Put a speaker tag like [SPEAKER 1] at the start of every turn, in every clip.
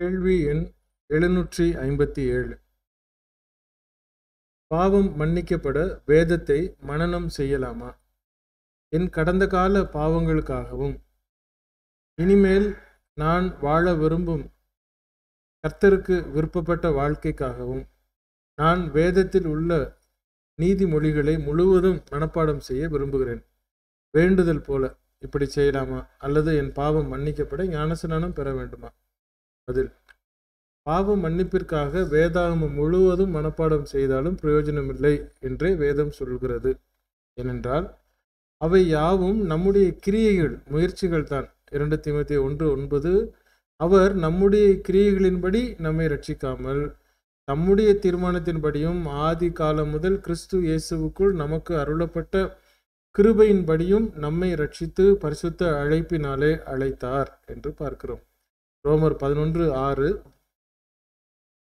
[SPEAKER 1] கேள்வி எண் எழுநூற்றி ஐம்பத்தி ஏழு பாவம் மன்னிக்கப்பட வேதத்தை மனனம் செய்யலாமா? என் கடந்த கால பாவங்களுக்காகவும் இனிமேல் நான் வாழ விரும்பும் கர்த்தருக்கு விருப்பப்பட்ட வாழ்க்கைக்காகவும் நான் வேதத்தில் உள்ள நீதிமொழிகளை முழுவதும் மனப்பாடம் செய்ய விரும்புகிறேன். வேண்டுதல் போல இப்படி செய்யலாமா? அல்லது என் பாவம் மன்னிக்கப்பட ஞானசனானம் பெற வேண்டுமா? பதில் பாவ மன்னிப்பிற்காக வேதாகமம் முழுவதும் மனப்பாடம் செய்தாலும் பிரயோஜனமில்லை என்றே வேதம் சொல்கிறது. ஏனென்றால் அவை யாவும் நம்முடைய கிரியைகள் முயற்சிகள் தான். இரண்டு தீமத்தி ஒன்று ஒன்பது அவர் நம்முடைய கிரியைகளின்படி நம்மை ரட்சிக்காமல் தம்முடைய தீர்மானத்தின்படியும் ஆதி காலம் முதல் கிறிஸ்து இயேசுவுக்குள் நமக்கு அருளப்பட்ட கிருபையின்படியும் நம்மை ரட்சித்து பரிசுத்த அழைப்பினாலே அழைத்தார் என்று பார்க்கிறோம். ரோமர் பதினொன்று ஆறு.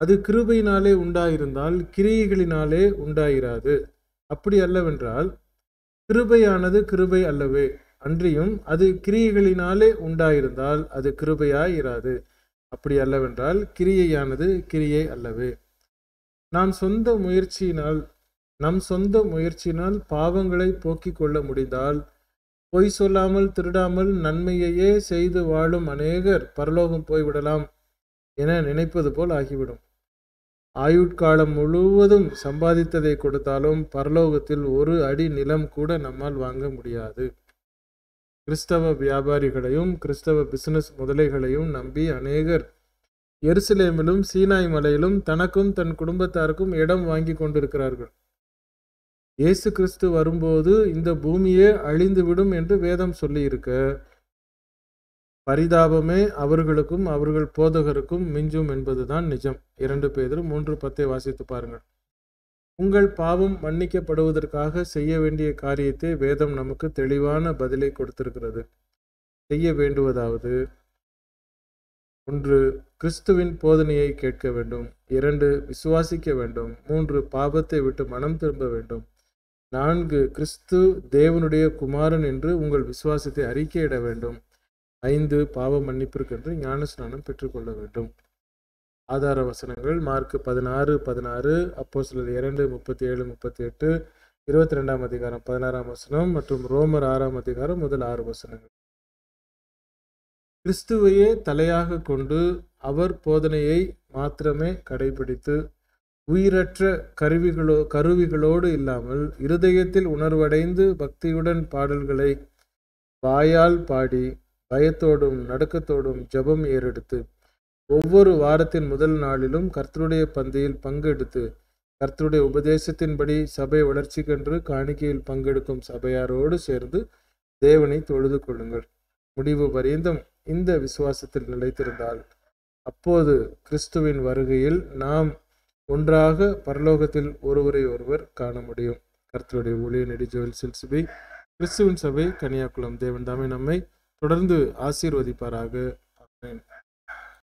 [SPEAKER 1] அது கிருபையினாலே உண்டாயிருந்தால் கிரியைகளினாலே உண்டாயிராது. அப்படி அல்லவென்றால் கிருபையானது கிருபை அல்லவே. அன்றியும் அது கிரியைகளினாலே உண்டாயிருந்தால் அது கிருபையாயிராது. அப்படி அல்லவென்றால் கிரியையானது கிரியை அல்லவே. நாம் சொந்த முயற்சியினால் நம் சொந்த முயற்சியினால் பாவங்களை போக்கிக் கொள்ள முடிந்தால் பொய் சொல்லாமல் திருடாமல் நன்மையையே செய்து வாழும் அநேகர் பரலோகம் போய்விடலாம் என நினைப்பது போல் ஆகிவிடும். ஆயுட்காலம் முழுவதும் சம்பாதித்ததை கொடுத்தாலும் பரலோகத்தில் ஒரு அடி நிலம் கூட நம்மால் வாங்க முடியாது. கிறிஸ்தவ வியாபாரிகளையும் கிறிஸ்தவ பிசினஸ் முதலைகளையும் நம்பி அநேகர் எருசலேமிலும் சீனாய் மலையிலும் தனக்கும் தன் குடும்பத்தாருக்கும் இடம் வாங்கி கொண்டிருக்கிறார்கள். இயேசு கிறிஸ்து வரும்போது இந்த பூமியே அழிந்துவிடும் என்று வேதம் சொல்லியிருக்க. பரிதாபமே அவர்களுக்கும் அவர்கள் போதகருக்கும் மிஞ்சும் என்பதுதான் நிஜம். இரண்டு பேரும் மூன்று பத்தை வாசித்து பாருங்கள். உங்கள் பாவம் மன்னிக்கப்படுவதற்காக செய்ய வேண்டிய காரியத்தை வேதம் நமக்கு தெளிவான பதிலை கொடுத்திருக்கிறது. செய்ய வேண்டுவதாவது. ஒன்று கிறிஸ்துவின் போதனையை கேட்க வேண்டும். இரண்டு விசுவாசிக்க வேண்டும். மூன்று பாவத்தை விட்டு மனம் திரும்ப வேண்டும். நான்கு கிறிஸ்து தேவனுடைய குமாரன் என்று உங்கள் விசுவாசத்தை அறிக்கையிட வேண்டும். ஐந்து பாவ மன்னிப்பிற்கென்று ஞானஸ்நானம் பெற்றுக்கொள்ள வேண்டும். ஆதார வசனங்கள் மார்க் பதினாறு பதினாறு அப்போ சிலர் இரண்டு முப்பத்தி ஏழு முப்பத்தி எட்டு இருபத்தி ரெண்டாம் அதிகாரம் பதினாறாம் வசனம் மற்றும் ரோமர் ஆறாம் அதிகாரம் முதல் ஆறு வசனங்கள். கிறிஸ்துவையே தலையாக கொண்டு அவர் போதனையை மாத்திரமே கடைபிடித்து உயிரற்ற கருவிகளோ கருவிகளோடு இல்லாமல் இருதயத்தில் உணர்வடைந்து பக்தியுடன் பாடல்களை வாயால் பாடி பயத்தோடும் நடுக்கத்தோடும் ஜெபம் ஏறெடுத்து ஒவ்வொரு வாரத்தின் முதல் நாளிலும் கர்த்தருடைய பந்தியில் பங்கெடுத்து கர்த்தருடைய உபதேசத்தின்படி சபை வளர்ச்சிக்கென்று காணிக்கையில் பங்கெடுக்கும் சபையாரோடு சேர்ந்து தேவனை தொழுது கொள்ளுங்கள். முடிவு பரியந்தம். இந்த விசுவாசத்தில் நிலைத்திருந்தால் அப்போது கிறிஸ்துவின் வருகையில் நாம் ஒன்றாக பரலோகத்தில் ஒருவரை ஒருவர் காண முடியும். கர்த்தருடைய ஊழிய நெடி ஜோல் சில்சிபி கிறிஸ்துவின் சபை கன்னியாகுளம் தேவன் தாமே நம்மை தொடர்ந்து ஆசீர்வதிப்பாராக. ஆமென்.